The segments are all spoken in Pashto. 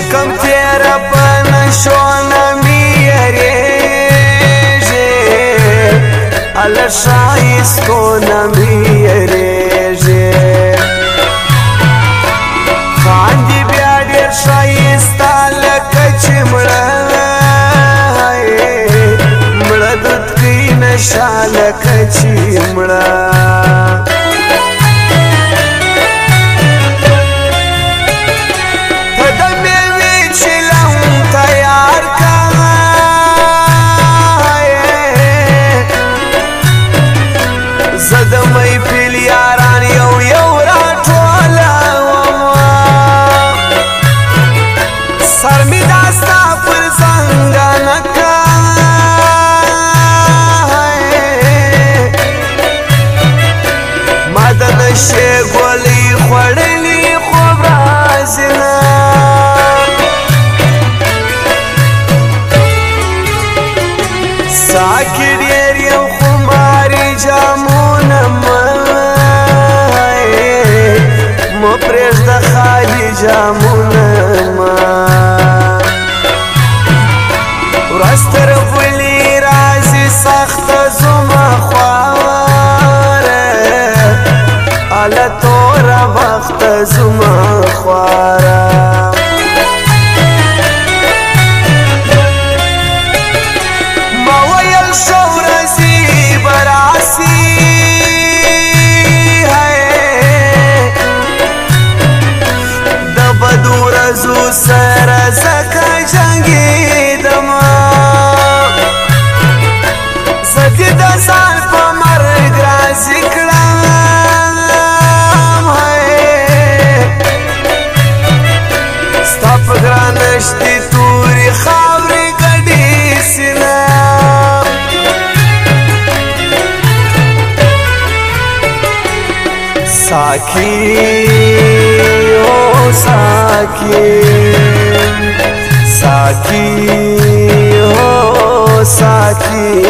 حکم تیرا پن شونا میریجه علا شایست کونا میریجه خاندی بیادیر شایستا لکه چی مڑای مڑدت کی نشا لکه چی مڑای سره زکه جنگی دم زدی د سال په مرګ راځي کړم ستا په ګرانښتې تورې خاورې ګډې سینه ساکي ساکی ساکی هو ساکی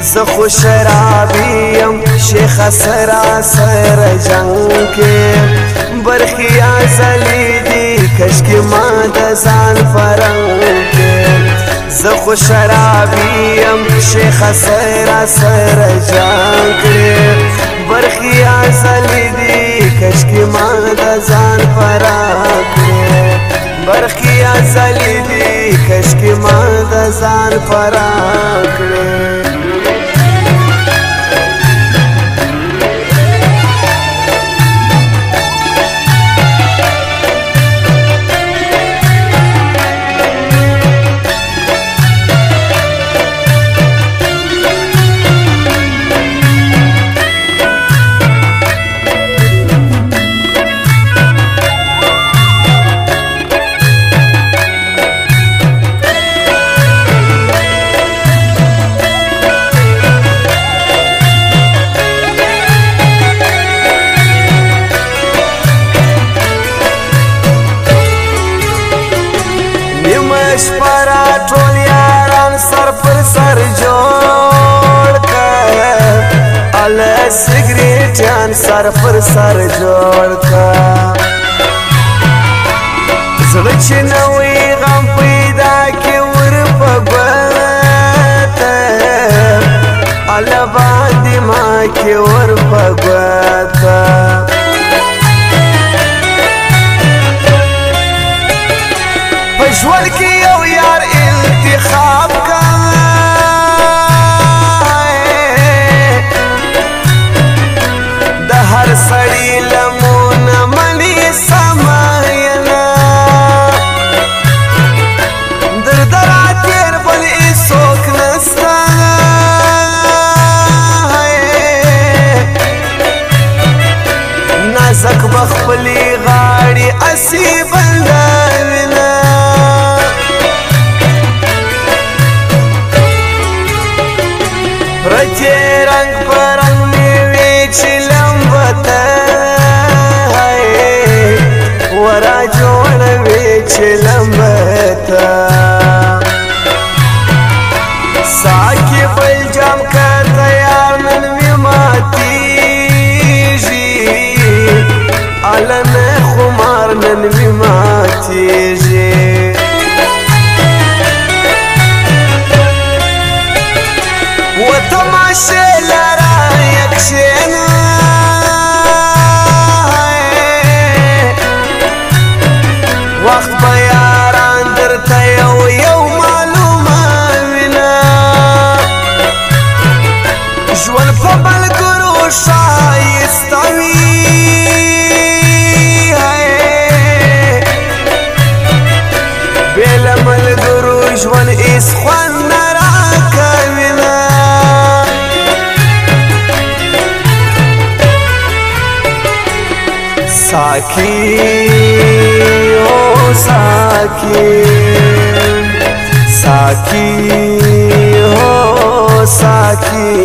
زه خوش رابیم شیخ سرا سر جنگ کې برخی ازلی دی کشک ما د ځان فرنګ کې زه خوش رابیم شیخ سرا سر جنگ کې برخی ازلی دی کش کی مان د ځان فرا کړې برخي ازلې دي کش کی مان د ځان فرا کړې را ټول یاران سر پر سر جوړ کا ال سګریټان سر پر سر جوړ کا زړه چې نوې غم پیدا کې ور په ګوته ال باندې ما کې ور په ګوته ژوند کې था साखी बल जाम कर ساکی او ساکی ساکی او ساکی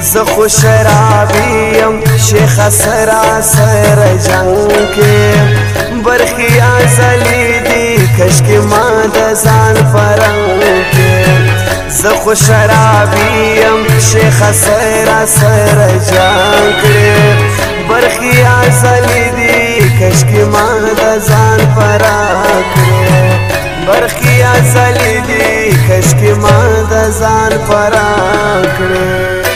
ز خوش رابیم شیخ سرا سر جنگ کې برخی ازلی دی کشک ما د ځان فرنګ کې ز خوش رابیم شیخ سرا سر جنگ کې برخی ازلی دی کشکی ما دا زان پرا کرو برخی ازلی دی کشکی ما دا زان پرا کرو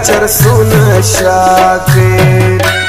چرسونه شاکر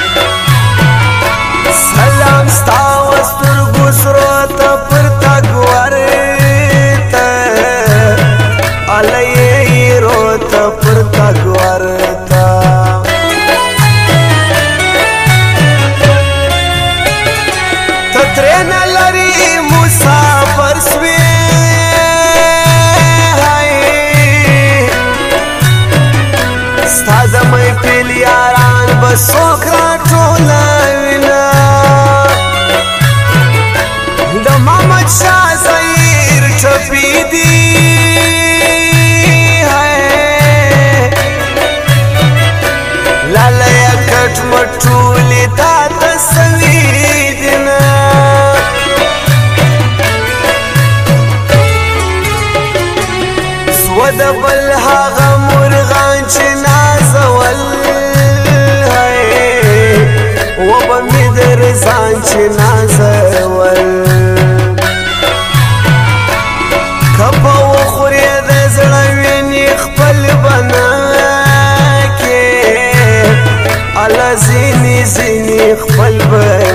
خپل به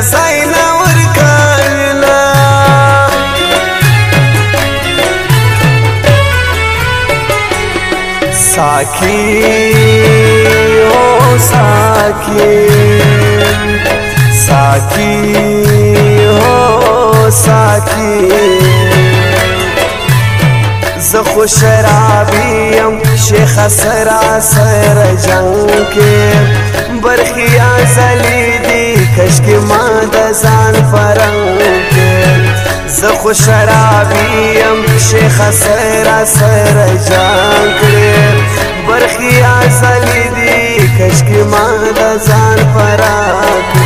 زینا ورکاوینا ساکی او ساکی ساکی او ساکی ز خوش رابیم شیخ سرا سر جنگ کې برخی ازلی دی کشکی ما د ځان فرنګ زه خو شرابی یم شیخ سره سره جان کړی برخی ازلی دی کشکی ما د ځان فراک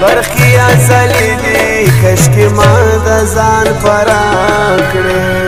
برخی ازلی دی کشکی ما د ځان فراک کړی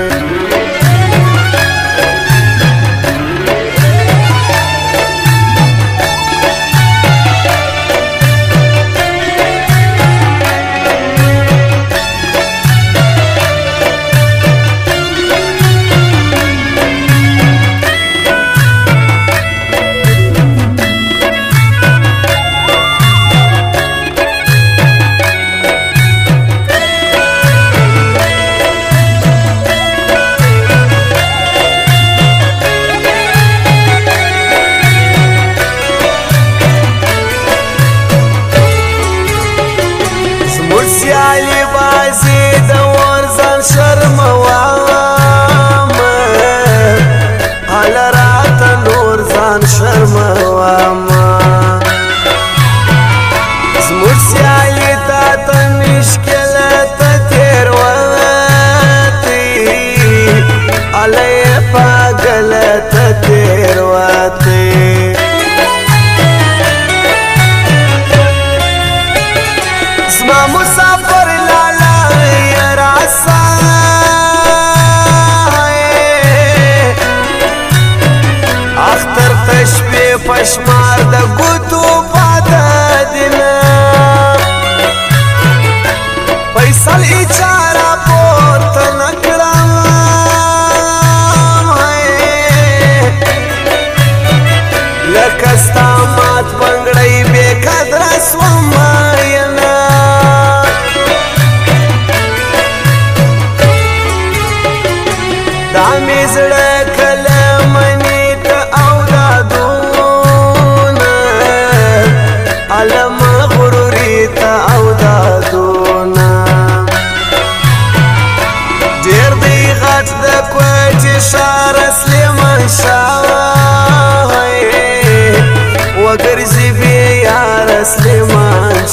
es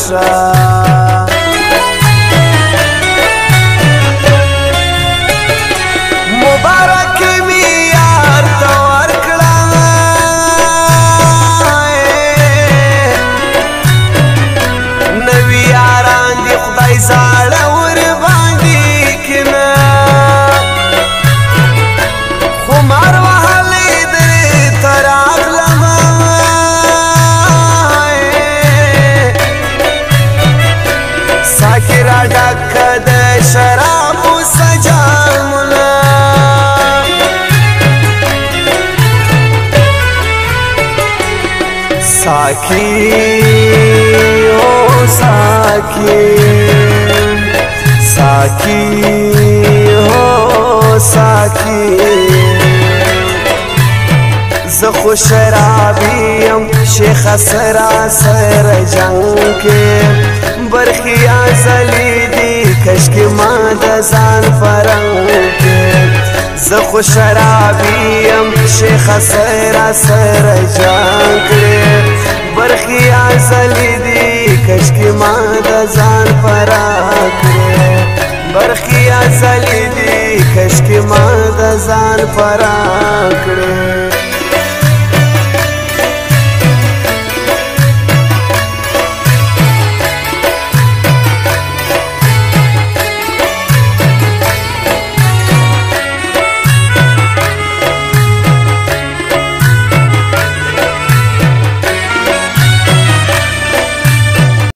side. شراب و سجامنا ساکی او ساکی ساکی او ساکی زه خو شرابی یم شیخ سرا سر جنگ کې برخی ازلی دی کش کې ما د ځان فرنګ زه خو شرابي يم شیخ سره سره جان کړې برخي ازلي دي کش کې ما د ځان فراق برخي ازلي دي کش کې ما د ځان فراق کړې